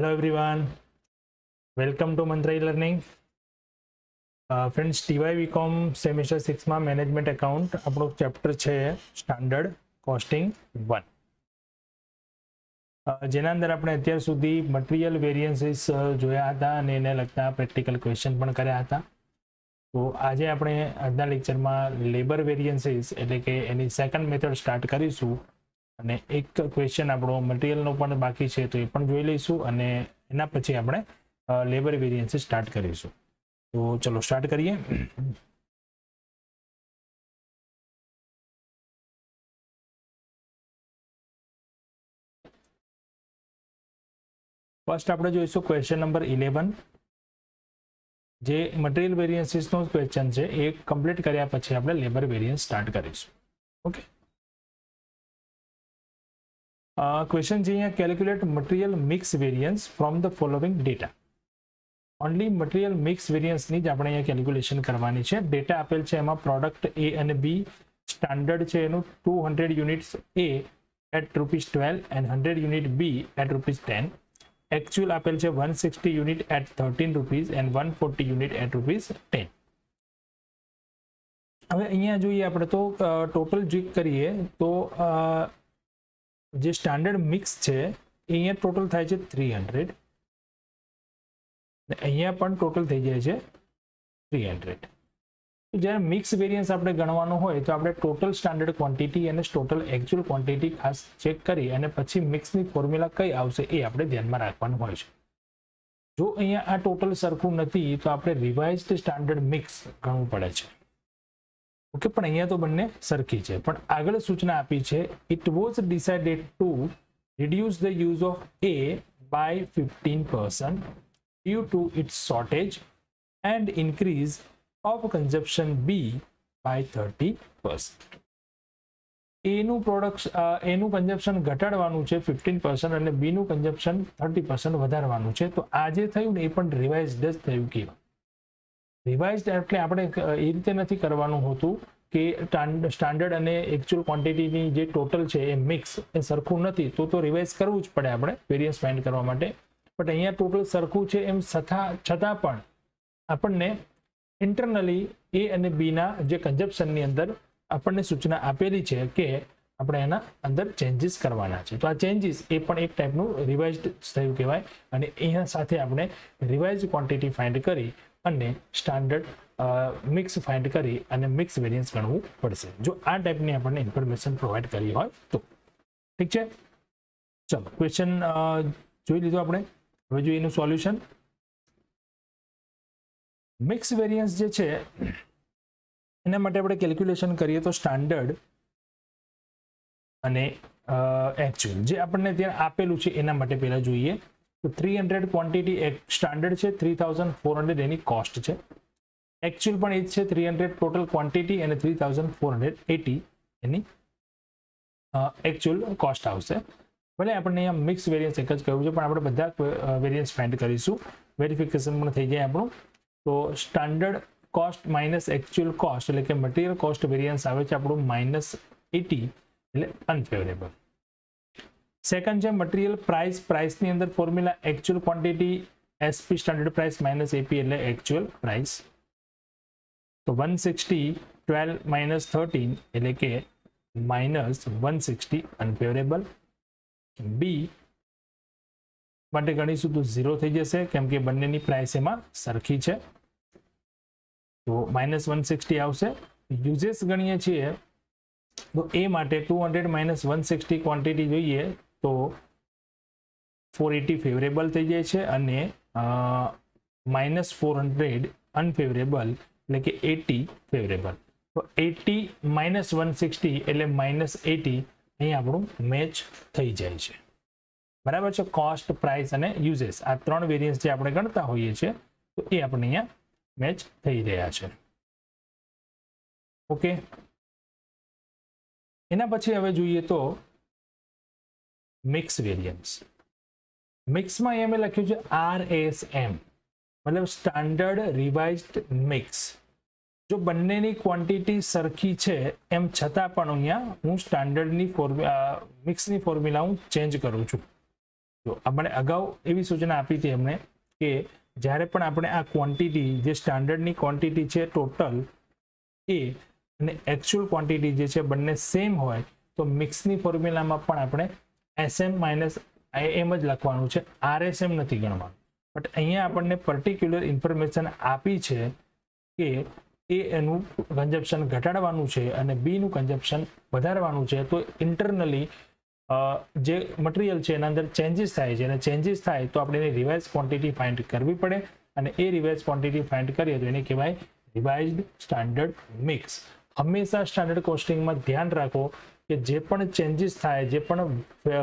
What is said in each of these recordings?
Hello everyone welcome to મંત્રાઈ learning friends TY BCom semester સિક્સમાં management account આપણું chapter છે standard costing one જેના અંદર આપણે અત્યાર સુધી મટીરિયલ વેરિયન્સીસ જોયા હતા અને એને લગતા પ્રેક્ટિકલ ક્વેશ્ચન પણ કર્યા હતા તો આજે આપણે આજના લેક્ચરમાં લેબર વેરિયન્સીસ એટલે કે એની સેકન્ડ મેથડ સ્ટાર્ટ કરીશું અને એક ક્વેશ્ચન આપણો મટીરિયલનો પણ બાકી છે તો એ પણ જોઈ લઈશું અને એના પછી આપણે લેબર વેરિયન્સી સ્ટાર્ટ કરીશું. તો ચલો સ્ટાર્ટ કરીએ. ફર્સ્ટ આપણે જોઈશું ક્વેશ્ચન નંબર ઇલેવન જે મટીરિયલ વેરિયન્સીસનો ક્વેશ્ચન છે, એ કમ્પ્લીટ કર્યા પછી આપણે લેબર વેરિયન્સ સ્ટાર્ટ કરીશું. ઓકે ક્વેશ્ચન છે અહીંયા calculate material mix variance from the following data only material mix વેરિયન્સની જ આપણે અહીંયા કેલ્ક્યુલેશન કરવાની છે. ડેટા આપેલ છે એમાં પ્રોડક્ટ એ અને બી સ્ટાન્ડર્ડ છે એનું two hundred units A at rupees twelve and hundred unit B at rupees ten actual આપેલ છે one sixty unit at thirteen rupees and one forty unit at rupees ten હવે અહીંયા જોઈએ આપણે તો ટોટલ જે કરીએ તો જે સ્ટાન્ડર્ડ મિક્સ છે અહીંયા ટોટલ થાય છે થ્રી હંડ્રેડ અહીંયા પણ ટોટલ થઈ જાય છે થ્રી હંડ્રેડ જ્યારે મિક્સ વેરિયન્સ આપણે ગણવાનું હોય, તો આપણે ટોટલ સ્ટાન્ડર્ડ ક્વોન્ટિટી અને ટોટલ એકચ્યુઅલ ક્વોન્ટિટી ખાસ ચેક કરી અને પછી મિક્સની ફોર્મ્યુલા કઈ આવશે એ આપણે ધ્યાનમાં રાખવાનું હોય છે. જો અહીંયા આ ટોટલ સરખું નથી, તો આપણે રિવાઇઝડ સ્ટાન્ડર્ડ મિક્સ ગણવું પડે છે. ઓકે, પણ અહીંયા તો બંને સરખી છે. પણ આગળ સૂચના આપી છે it was decided to reduce the use of A by fifteen percent due to its shortage and increase of consumption B by thirty percent એનું પ્રોડક્ટ એનું કન્ઝપ્શન ઘટાડવાનું છે ફિફ્ટીન પર્સન્ટ અને બીનું કન્ઝપ્શન થર્ટી પર્સન્ટ વધારવાનું છે. તો આ જે થયું ને, એ પણ રિવાઇઝ જ થયું કહેવાય. રિવાઇઝડ એટલે આપણે એ રીતે નથી કરવાનું હોતું કે સ્ટાન્ડર્ડ અને એકચ્યુઅલ ક્વોન્ટિટીની જે ટોટલ છે એ મિક્સ એ સરખું નથી, તો તો રિવાઇઝ કરવું જ પડે આપણે વેરિયન્સ ફાઇન્ડ કરવા માટે. બટ અહીંયા ટોટલ સરખું છે એમ છતાં છતાં પણ આપણને ઇન્ટરનલી એ અને બીના જે કન્ઝપ્શનની અંદર આપણને સૂચના આપેલી છે કે આપણે એના અંદર ચેન્જીસ કરવાના છે. તો આ ચેન્જીસ એ પણ એક ટાઈપનું રિવાઇઝડ થયું કહેવાય અને એના સાથે આપણે રિવાઇઝ ક્વોન્ટિટી ફાઇન્ડ કરી અને સ્ટાન્ડર્ડ મિક્સ ફાઇન્ડ કરી અને મિક્સ વેરિયન્સ ગણવું પડશે. જો આ ટાઈપની આપણને ઇન્ફોર્મેશન પ્રોવાઈડ કરી હોય તો. ઠીક છે? ચલો ક્વેશ્ચન જોઈ લીધું આપણે? હવે જોઈએ એનું સોલ્યુશન મિક્સ વેરિયન્સ જે છે, એના માટે આપણે કેલ્ક્યુલેશન કરીએ તો સ્ટાન્ડર્ડ અને એકચ્યુઅલ જે આપણને ત્યાં આપેલું છે, એના માટે પહેલાં જોઈએ. તો થ્રી હંડ્રેડ ક્વોન્ટિટી સ્ટાન્ડર્ડ છે થ્રી થાઉઝન્ડ ફોર હંડ્રેડ એની કોસ્ટ છે એકચ્યુઅલ પણ એ જ છે થ્રી હંડ્રેડ ટોટલ ક્વોન્ટિટી અને three thousand four hundred eighty એની એકચ્યુઅલ કોસ્ટ આવશે ભલે આપણને અહીંયા મિક્સ વેરિયન્સ એક જ કહ્યું છે પણ આપણે બધા વેરિયન્સ ફાઇન્ડ કરીશું વેરિફિકેશન પણ થઈ જાય આપણું તો standard cost minus actual cost એટલે કે મટીરિયલ કોસ્ટ વેરિયન્સ આવે છે આપણું માઇનસ એટી એટલે અનફેવરેબલ સેકન્ડ છે મટીરિયલ પ્રાઇસ પ્રાઇસની અંદર formula actual quantity SP standard price minus AP એટલે એકચ્યુઅલ પ્રાઇસ તો one sixty twelve minus thirteen એટલે કે minus one sixty unfavourable B માટે ગણીશું તો ઝીરો થઈ જશે કેમ કે બંનેની પ્રાઇસ એમાં સરખી છે તો માઇનસ વન સિક્સટી આવશે યુઝેસ ગણીએ છીએ તો એ માટે two hundred minus one sixty quantity જોઈએ તો ફોર એટી ફેવરેબલ થઈ જાય છે અને માઇનસ ફોર હંડ્રેડ અનફેવરેબલ એટલે કે એટી ફેવરેબલ તો એટી માઇનસ વન સિક્સટી એટલે માઇનસ એટી અહીં આપણું મેચ થઈ જાય છે. બરાબર છે? કોસ્ટ પ્રાઇસ અને યુઝેસ આ ત્રણ વેરિયન્સ જે આપણે ગણતા હોઈએ છીએ, તો એ આપણે અહીંયા મેચ થઈ રહ્યા છે. ઓકે એના પછી હવે જોઈએ તો મિક્સ વેરિયન્સ મિક્સમાં એ મેં લખ્યું છે આર એસ એમ મતલબ સ્ટાન્ડર્ડ રિવાઇઝડ મિક્સ જો બંનેની ક્વોન્ટિટી સરખી છે, એમ છતાં પણ અહીંયા હું સ્ટાન્ડર્ડની ફોર્મ્યુલા મિક્સની ફોર્મ્યુલા હું ચેન્જ કરું છું. જો આપણે અગાઉ એવી સૂચના આપી હતી એમણે કે જ્યારે પણ આપણે આ ક્વોન્ટિટી જે સ્ટાન્ડર્ડની ક્વોન્ટિટી છે ટોટલ એ અને એકચ્યુઅલ ક્વોન્ટિટી જે છે બંને સેમ હોય, તો મિક્સની ફોર્મ્યુલામાં પણ આપણે એસએમ માઇનસ એમ જ લખવાનું છે. આરએસએમ નથી ગણવાનું. બટ અહીંયા આપણને પર્ટિક્યુલર ઇન્ફોર્મેશન આપી છે કે એ એનું કન્ઝપ્શન ઘટાડવાનું છે અને બીનું કન્ઝપ્શન વધારવાનું છે. તો ઇન્ટરનલી જે મટીરિયલ છે એના અંદર ચેન્જીસ થાય છે. અને ચેન્જીસ થાય તો આપણે એની રિવાઇઝ ક્વોન્ટિટી ફાઇન્ડ કરવી પડે. અને એ રિવાઇઝ ક્વોન્ટિટી ફાઇન્ડ કરીએ તો એને કહેવાય રિવાઇઝડ સ્ટાન્ડર્ડ મિક્સ હંમેશા સ્ટાન્ડર્ડ કોસ્ટિંગમાં ધ્યાન રાખો. કે જે પણ ચેન્જીસ થાય, જે પણ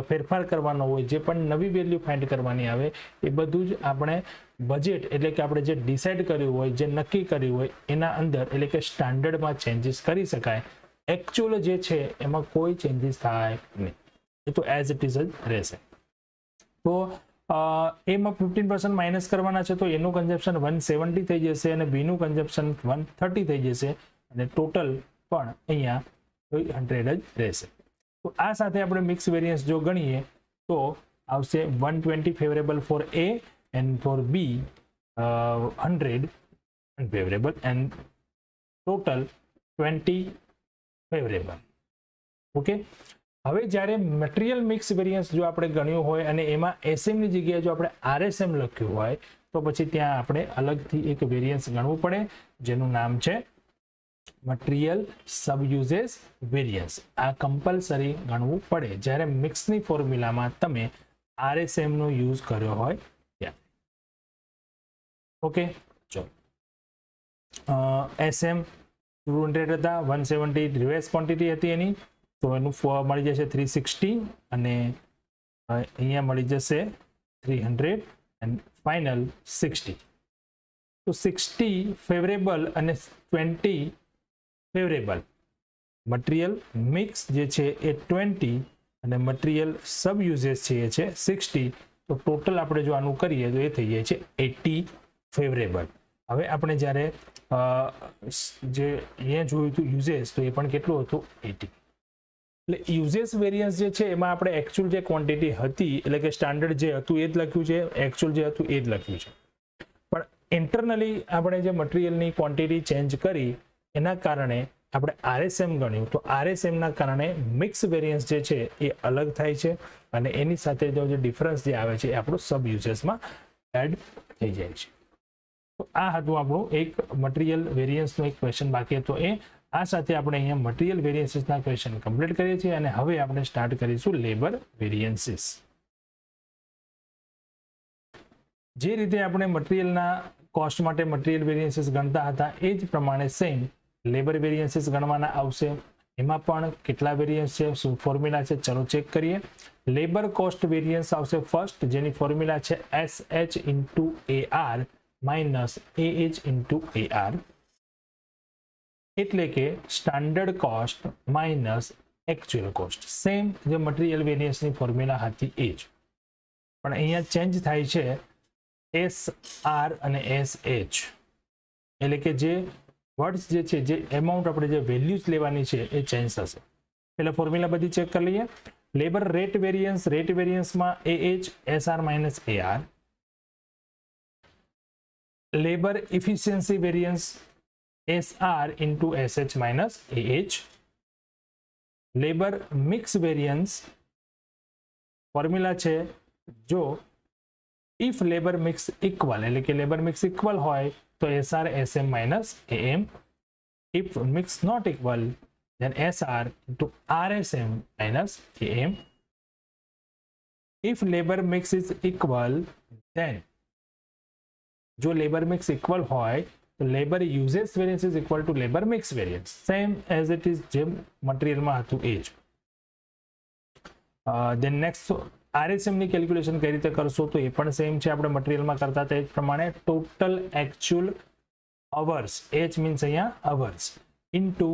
ફેરફાર કરવાનો હોય, જે પણ નવી વેલ્યુ ફાઇન્ડ કરવાની આવે, એ બધું જ આપણે બજેટ એટલે કે આપણે જે ડિસાઇડ કર્યું હોય, જે નક્કી કર્યું હોય, એના અંદર એટલે કે સ્ટાન્ડર્ડમાં ચેન્જીસ કરી શકાય. એકચ્યુઅલ જે છે, એમાં કોઈ ચેન્જીસ થાય નહીં. એ તો એઝ ઇટ ઇઝ જ રહેશે. તો એમાં ફિફ્ટીન પર્સન્ટ માઇનસ કરવાના છે, તો એનું કન્ઝપ્શન વન સેવન્ટી થઈ જશે અને બીનું કન્ઝપ્શન વન થર્ટી થઈ જશે. અને ટોટલ પણ અહીંયા હંડ્રેડ જ રહેશે. તો આ સાથે આપણે મિક્સ વેરિયન્સ જો ગણીએ, તો આવશે one twenty favourable four A and four B hundred unfavourable and total twenty favourable. Okay? હવે જ્યારે મટીરિયલ મિક્સ વેરિયન્સ જો આપણે ગણ્યું હોય અને એમાં એસએમની જગ્યાએ જો આપણે આરએસએમ લખ્યું હોય, તો પછી ત્યાં આપણે અલગથી એક વેરિયન્સ ગણવું પડે, જેનું નામ છે મટીરિયલ સબયુઝેસ વેરિયન્સ આ કમ્પલસરી ગણવું પડે. જ્યારે મિક્સની ફોર્મ્યુલામાં તમે આરએસએમ નો યુઝ કર્યો હોય ત્યાં ઓકે ચલો. એસએમ ટુ હંડ્રેડ હતા વન સેવન્ટી રિવેસ ક્વોન્ટિટી હતી એની. તો એનું મળી જશે થ્રી સિક્સટી અને અહીંયા મળી જશે three hundred and final sixty તો સિક્સટી ફેવરેબલ અને ટ્વેન્ટી ફેવરેબલ મટીરિયલ મિક્સ જે છે એ ટ્વેન્ટી અને મટીરિયલ સબ યુઝેસ છે એ છે સિક્સટી તો ટોટલ આપણે જો આનું કરીએ તો એ થઈ જાય છે એટી ફેવરેબલ હવે આપણે જ્યારે જે અહીંયા જોયું હતું યુઝેસ તો એ પણ કેટલું હતું એટી એટલે યુઝેસ વેરિયન્સ જે છે એમાં આપણે એકચ્યુઅલ જે ક્વોન્ટિટી હતી, એટલે કે સ્ટાન્ડર્ડ જે હતું એ જ લખ્યું છે એકચ્યુઅલ જે હતું એ જ લખ્યું છે. પણ ઇન્ટરનલી આપણે જે મટીરિયલની ક્વોન્ટિટી ચેન્જ કરી એના કારણે આપણે આરએસએમ ગણ્યું. તો આરએસએમના કારણે મિક્સ વેરિયન્સ જે છે એ અલગ થાય છે અને એની સાથે જો જે ડિફરન્સ જે આવે છે એ આપણું સબ યુઝર્સમાં એડ થઈ જાય છે. તો આ હતું આપણું એક મટીરિયલ વેરિયન્સનો એક ક્વેશ્ચન બાકી હતો એ. આ સાથે આપણે અહીંયા મટીરિયલ વેરિયન્સીસના ક્વેશ્ચન કમ્પ્લીટ કરીએ છીએ અને હવે આપણે સ્ટાર્ટ કરીશું લેબર વેરિયન્સીસ જે રીતે આપણે મટીરિયલના કોસ્ટ માટે મટીરિયલ વેરિયન્સીસ ગણતા હતા એ જ પ્રમાણે સેમ લેબર વેરિયન્સીસ ગણવાના આવશે. એમાં પણ કેટલા વેરિયન્સ છે? શું ફોર્મ્યુલા છે? ચલો ચેક કરીએ. લેબર કોસ્ટ વેરિયન્સ આવશે ફર્સ્ટ જેની ફોર્મ્યુલા છે S H into A R minus A H into A R એટલે કે standard cost minus actual cost same જે મટીરિયલ વેરિયન્સની ફોર્મ્યુલા હતી એ જ. પણ અહીંયા ચેન્જ થાય છે એસ આર અને એસ એચ એટલે કે જે વર્ડ્સ જે છે જે એમાઉન્ટ આપણે જે વેલ્યુઝ લેવાની છે એ ચેન્જ થશે એટલે ફોર્મ્યુલા બધી ચેક કરી લઈએ labour rate variance rate વેરિયન્સમાં A H S R minus A R labour efficiency variance S R into S H minus A H labour mix variance formula છે જો ઇફ લેબર મિક્સ ઇક્વલ એટલે કે labour mix equal હોય તો SR SM minus AM. If mix not equal, then SR into RSM minus AM. If labor mix is equal, then જો labour mix equal હોય તો labour uses variance is equal to labour mix variance same as it is જેમ મટીરિયલમાં હતું એ જ દેન next આરએસએમની calculation કઈ રીતે કરશો તો એ પણ સેમ છે. આપણે મટીરિયલમાં કરતા હતા એ જ પ્રમાણે total actual hours H means અહીંયા hours into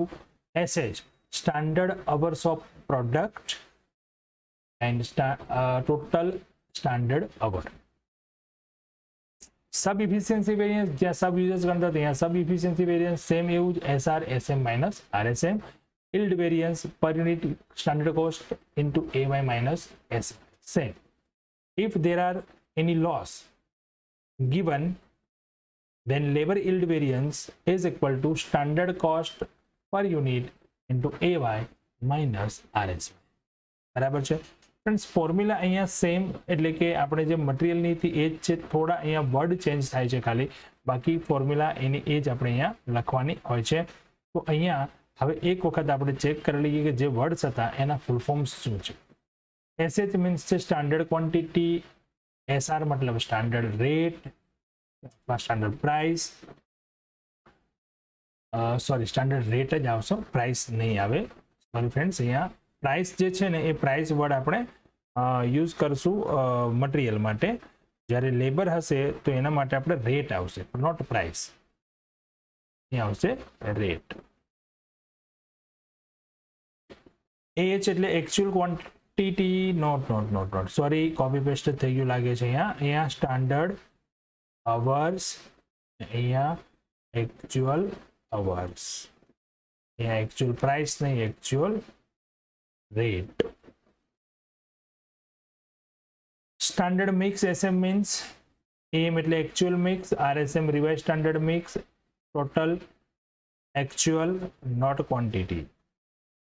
SH standard hours of product and total standard hour sub efficiency variance જ્યાં સબ યુઝર્સ ગણતા ત્યાં સબ ઇફિશિયન્સી વેરિયન્સ સેમ એવું જ SR SM minus RSM yield variance, per unit standard cost into ay minus s same if there are any loss given, then labor yield variance is equal to standard cost per unit into ay minus rsy બરાબર છે? Friends formula અહીંયા same એટલે કે આપણે જે મટીરિયલની હતી એ જ છે. થોડા અહીંયા વર્ડ ચેન્જ થાય છે ખાલી. બાકી ફોર્મ્યુલા એની એ જ આપણે અહીંયા લખવાની હોય છે. તો અહીંયા હવે એક વખત આપણે ચેક કરી લઈએ કે જે વર્ડ્સ હતા એના ફૂલ ફોર્મ્સ શું છે. એસએચ મીન્સ છે સ્ટાન્ડર્ડ ક્વોન્ટિટી એસઆર મતલબ standard rate standard price sorry standard rate જ આવશે પ્રાઇસ નહીં આવે સોરી ફ્રેન્ડ્સ અહીંયા પ્રાઇસ જે છે ને એ પ્રાઇસ વર્ડ આપણે યુઝ કરશું મટીરિયલ માટે જ્યારે લેબર હશે તો એના માટે આપણે રેટ આવશે નોટ પ્રાઇસ અહીંયા આવશે રેટ એચ એટલે actual quantity note note note note sorry copy paste થઈ ગયું લાગે છે અહીંયા. અહીંયા સ્ટાન્ડર્ડ અવર્સ અહીંયા એકચ્યુઅલ અવર્સ અહીંયા એકચ્યુઅલ પ્રાઇસ નહીં actual rate standard mix SM means એમ એટલે actual mix RSM revise standard mix total actual note quantity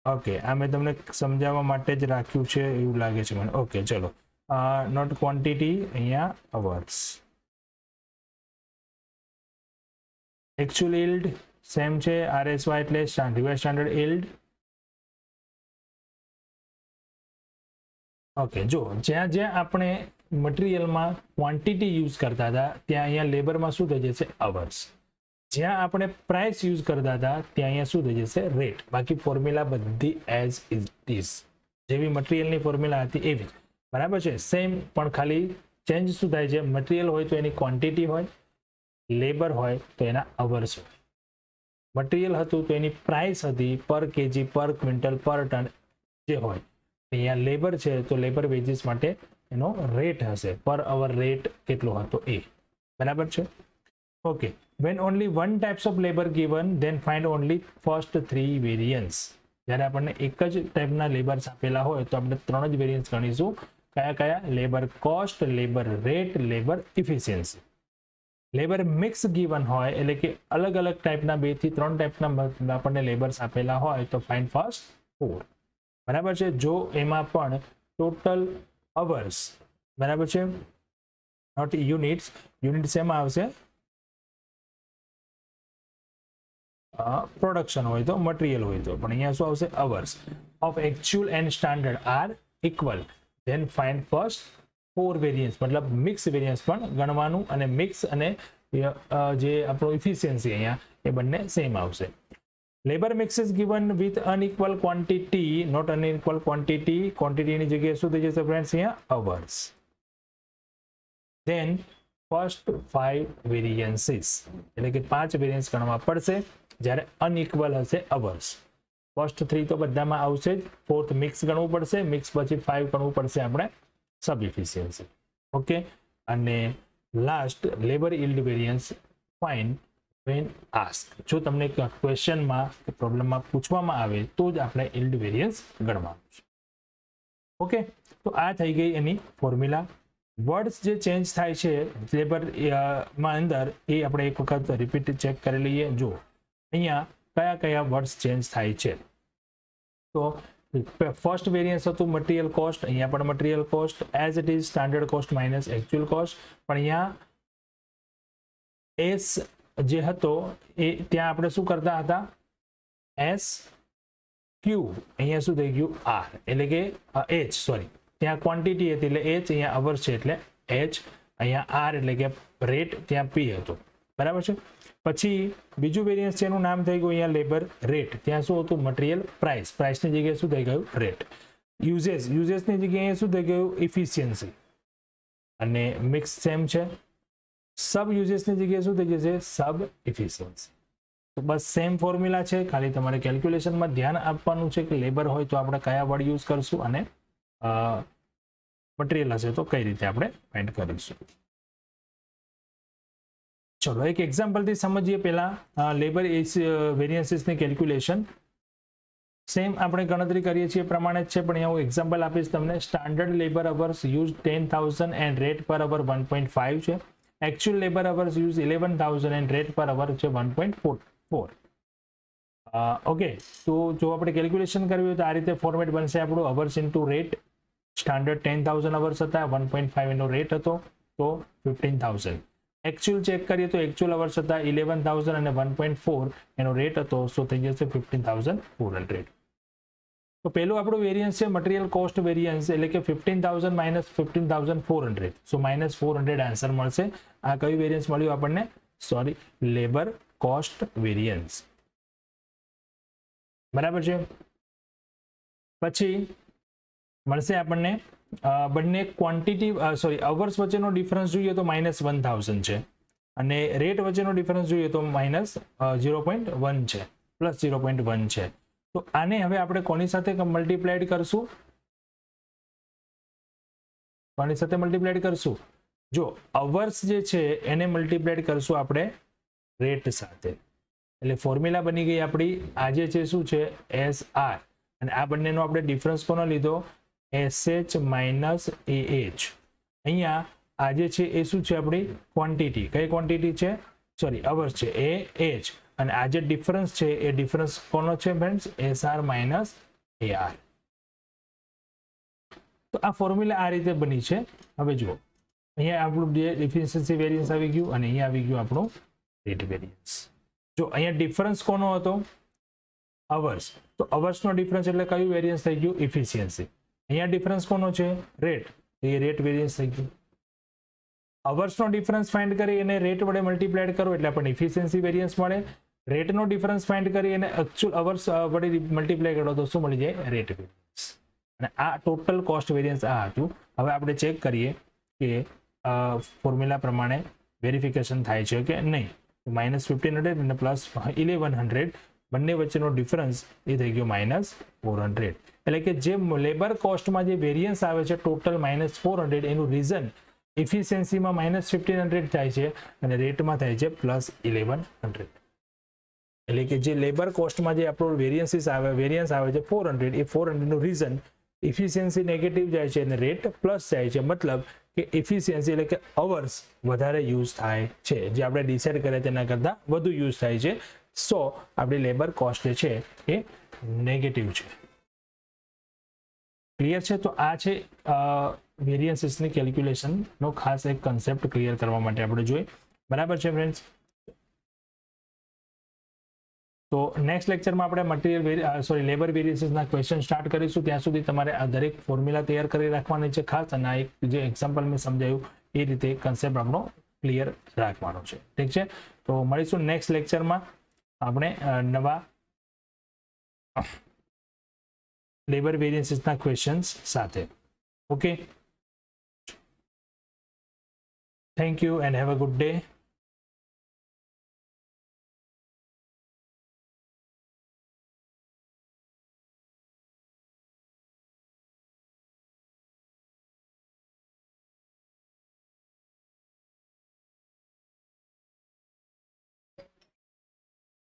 okay આ મેં તમને સમજાવવા માટે જ રાખ્યું છે એવું લાગે છે મને. ઓકે ચલો. નોટ ક્વોન્ટિટી અહીંયા અવર્સ એકચ્યુઅલ ઇલ્ડ સેમ છે આરએસવાય એટલે રિવાઇઝ સ્ટાન્ડર્ડ ઇલ્ડ ઓકે જો, જ્યાં જ્યાં આપણે મટીરિયલમાં ક્વોન્ટિટી યુઝ કરતા હતા, ત્યાં અહીંયા લેબરમાં શું થઈ જશે? અવર્સ જ્યાં આપણે પ્રાઇસ યુઝ કરતા હતા, ત્યાં અહીંયા શું થઈ જશે? રેટ બાકી ફોર્મ્યુલા બધી એઝ ઇઝ ઇઝ જેવી મટીરિયલની ફોર્મ્યુલા હતી એવી. બરાબર છે? સેમ પણ ખાલી ચેન્જ શું થાય છે? મટીરિયલ હોય તો એની ક્વોન્ટિટી હોય લેબર હોય તો એના અવર્સ હોય. મટીરિયલ હતું તો એની પ્રાઇસ હતી પર કેજી પર ક્વિન્ટલ પર ટન જે હોય. અહીંયા લેબર છે તો લેબર વેજીસ માટે એનો રેટ હશે. પર અવર રેટ કેટલો હતો એ. બરાબર છે? Okay when only one types of labour given then find only first three variance જ્યારે આપણને એક જ ટાઈપના લેબર્સ આપેલા હોય, તો આપણે ત્રણ જ વેરિયન્સ ગણીશું. કયા કયા? Labour cost labour rate labour efficiency labour mix given હોય, એટલે કે અલગ અલગ ટાઈપના બેથી ત્રણ ટાઈપના આપણને લેબર્સ આપેલા હોય, તો ફાઇન્ડ ફર્સ્ટ ફોર બરાબર છે? જો એમાં પણ ટોટલ અવર્સ બરાબર છે? નોટ યુનિટ્સ યુનિટ શેમાં આવશે પ્રોડક્શન હોય તો મટીરિયલ હોય તો. પણ અહીંયા શું આવશે? Hours of actual and standard are equal then find first four variance મતલબ મિક્સ વેરિયન્સ પણ ગણવાનું અને મિક્સ અને જે આપણું ઇફિશિયન્સી અહીંયા, એ બંને સેમ આવશે. Labour mix is given with unequal quantity not unequal quantity ક્વોન્ટિટીની જગ્યાએ શું થઈ જશે ફ્રેન્ડ્સ અહીંયા hours then first five variances એટલે કે પાંચ વેરિયન્સ ગણવા પડશે. જ્યારે અનઇક્વલ હશે અવર્સ ફર્સ્ટ થ્રી તો બધામાં આવશે જ. ફોર્થ મિક્સ ગણવું પડશે. મિક્સ પછી ફાઈવ ગણવું પડશે આપણે સબ ઇફિશિયન્સી ઓકે અને last labour yield variance fine when ask જો તમને ક્વેશ્ચનમાં કે પ્રોબ્લેમમાં પૂછવામાં આવે, તો જ આપણે ઇલ્ડ વેરિયન્સ ગણવાનું છે. ઓકે તો આ થઈ ગઈ એની ફોર્મ્યુલા વર્ડ્સ જે ચેન્જ થાય છે લેબરમાં અંદર, એ આપણે એક વખત રિપીટ ચેક કરી લઈએ. જો અહીંયા કયા કયા વર્ડ્સ ચેન્જ થાય છે? તો ફર્સ્ટ વેરિયન્સ હતું મટીરિયલ કોસ્ટ અહીંયા પણ material cost as it is standard cost minus actual cost પણ અહીંયા એસ જે હતો, એ ત્યાં આપણે શું કરતા હતા? એસ ક્યુ અહીંયા શું થઈ ગયું? આર એટલે કે એચ સોરી ત્યાં ક્વોન્ટિટી હતી એટલે એચ અહીંયા અવર છે એટલે એચ અહીંયા આર એટલે કે રેટ ત્યાં પી હતો. બરાબર છે? પછી બીજું વેરિયન્સ છે, એનું નામ થઈ ગયું અહીંયા લેબર રેટ ત્યાં શું હતું? મટીરિયલ પ્રાઇસ પ્રાઇસની જગ્યાએ શું થઈ ગયું? રેટ યુઝેસ યુઝેસની જગ્યાએ શું થઈ ગયું? ઇફિશિયન્સી અને મિક્સ સેમ છે. સબ યુઝેસની જગ્યાએ શું થઈ જશે? સબ ઇફિશિયન્સી તો બસ સેમ ફોર્મ્યુલા છે. ખાલી તમારે કેલ્ક્યુલેશનમાં ધ્યાન આપવાનું છે કે લેબર હોય તો આપણે કયા વર્ડ યુઝ કરશું અને મટીરિયલ હશે તો કઈ રીતે આપણે ફાઇન્ડ કરીશું. ચલો, એક એક્ઝામ્પલથી સમજીએ પહેલાં. લેબર વેરિયન્સીસની કેલ્ક્યુલેશન સેમ આપણે ગણતરી કરીએ છીએ પ્રમાણે જ છે, પણ હું એક્ઝામ્પલ આપીશ તમને. Standard labour hours use ten thousand and rate per hour one point five છે. Actual labour hours use eleven thousand and rate per hour છે one point four four okay તો જો આપણે કેલ્ક્યુલેશન કરવી હોય તો આ રીતે ફોર્મેટ બનશે આપણું hours into rate standard ten thousand hours હતા વન પોઈન્ટ ફાઇવ એનો રેટ હતો, તો ફિફ્ટીન થાઉઝન્ડ એકચ્યુઅલ ચેક કરીએ તો એકચ્યુઅલ અવર્સ હતા ઇલેવન થાઉઝન્ડ અને વન પોઈન્ટ ફોર એનો રેટ હતો સો થઈ જશે ફિફ્ટીન થાઉઝન્ડ ફોર હંડ્રેડ તો પહેલું આપણું વેરિયન્સ છે મટીરિયલ કોસ્ટ વેરિયન્સ એટલે કે fifteen thousand minus fifteen thousand four hundred so minus four hundred answer મળશે આ કયું વેરિયન્સ મળ્યું આપણને સોરી લેબર કોસ્ટ વેરિયન્સ બરાબર છે પછી મળશે આપણને બંને ક્વોન્ટિટી સોરી અવર્સ વચ્ચેનો ડિફરન્સ જોઈએ તો માઇનસ વન થાઉઝન્ડ છે. અને રેટ વચ્ચેનો ડિફરન્સ જોઈએ તો માઇનસ ઝીરો વન છે પ્લસ ઝીરો પોઈન્ટ વન છે. તો આને હવે આપણે કોની સાથે મલ્ટીપ્લાઇડ કરશું? કોની સાથે મલ્ટીપ્લાઇડ કરશું? જો અવર્સ જે છે એને મલ્ટીપ્લાઇડ કરશું આપણે રેટ સાથે. એટલે ફોર્મ્યુલા બની ગઈ આપણી. આજે છે શું છે? એસ આર અને આ બંનેનો આપણે ડિફરન્સ કોનો લીધો? S H minus A H અહીંયા આજે છે એ શું છે આપણી? ક્વોન્ટિટી કઈ ક્વોન્ટિટી છે? સોરી અવર્સ છે. એ એચ અને આ જે ડિફરન્સ છે, એ ડિફરન્સ કોનો છે ફ્રેન્ડ્સ એસઆર માઇનસ એઆર તો આ ફોર્મ્યુલા આ રીતે બની છે. હવે જુઓ. અહીંયા આપણું બે એફિશિયન્સી વેરિયન્સ આવી ગયું અને અહીંયા આવી ગયું આપણું રેટ વેરિયન્સ જો અહીંયા ડિફરન્સ કોનો હતો? અવર્સ. તો અવર્સનો ડિફરન્સ એટલે કયું વેરિયન્સ થઈ ગયું? ઇફિશિયન્સી અહીંયા ડિફરન્સ કોનો છે? રેટ એ રેટ વેરિયન્સ થઈ ગયું. અવર્સનો ડિફરન્સ ફાઇન્ડ કરી અને રેટ વડે મલ્ટીપ્લાયડ કરો એટલે આપણને ઇફિશિયન્સી વેરિયન્સ મળે. રેટનો ડિફરન્સ ફાઇન્ડ કરી અને એકચ્યુઅલ અવર્સ વડે મલ્ટીપ્લાય કરો તો શું મળી જાય? રેટ વેરિયન્સ અને આ ટોટલ કોસ્ટ વેરિયન્સ આ હતું. હવે આપણે ચેક કરીએ કે ફોર્મ્યુલા પ્રમાણે વેરિફિકેશન થાય છે કે નહીં. માઇનસ ફિફ્ટીન હંડ્રેડ અને પ્લસ ઇલેવન હંડ્રેડ બંને વચ્ચેનો ડિફરન્સ એ થઈ ગયો માઇનસ ફોર હંડ્રેડ એટલે કે જે લેબર કોસ્ટમાં જે વેરિયન્સ આવે છે ટોટલ માઇનસ ફોર હંડ્રેડ એનું રીઝન ઇફિશિયન્સીમાં માઇનસ ફિફ્ટીન હંડ્રેડ થાય છે અને રેટમાં થાય છે પ્લસ ઇલેવન હંડ્રેડ એટલે કે જે લેબર કોસ્ટમાં જે આપણો વેરિયન્સીસ આવે વેરિયન્સ આવે છે ફોર હંડ્રેડ એ ફોર હંડ્રેડનું રીઝન ઇફિશિયન્સી નેગેટિવ જાય છે અને રેટ પ્લસ જાય છે. મતલબ કે ઇફિશિયન્સી એટલે કે અવર્સ વધારે યુઝ થાય છે. જે આપણે ડિસાઇડ કરીએ તેના કરતાં વધુ યુઝ થાય છે. સો આપણી લેબર કોસ્ટ છે એ નેગેટિવ છે. ક્લિયર છે? તો આ છે વેરિયન્સીસની કેલ્ક્યુલેશનનો ખાસ એક કન્સેપ્ટ ક્લિયર કરવા માટે આપણે જોઈએ. બરાબર છે ફ્રેન્ડ્સ તો નેક્સ્ટ લેક્ચરમાં આપણે મટીરિયલ સોરી લેબર વેરિયન્સીસના ક્વેશ્ચન સ્ટાર્ટ કરીશું. ત્યાં સુધી તમારે આ દરેક ફોર્મ્યુલા તૈયાર કરી રાખવાની છે ખાસ. અને આ એક જે એક્ઝામ્પલ મેં સમજાયું, એ રીતે કન્સેપ્ટ આપણો ક્લિયર રાખવાનો છે. ઠીક છે? તો મળીશું નેક્સ્ટ લેક્ચરમાં આપણે નવા લેબર વેરિયન્સીસના ક્વેશ્ચન્સ સાથે. Okay thank you and have a good day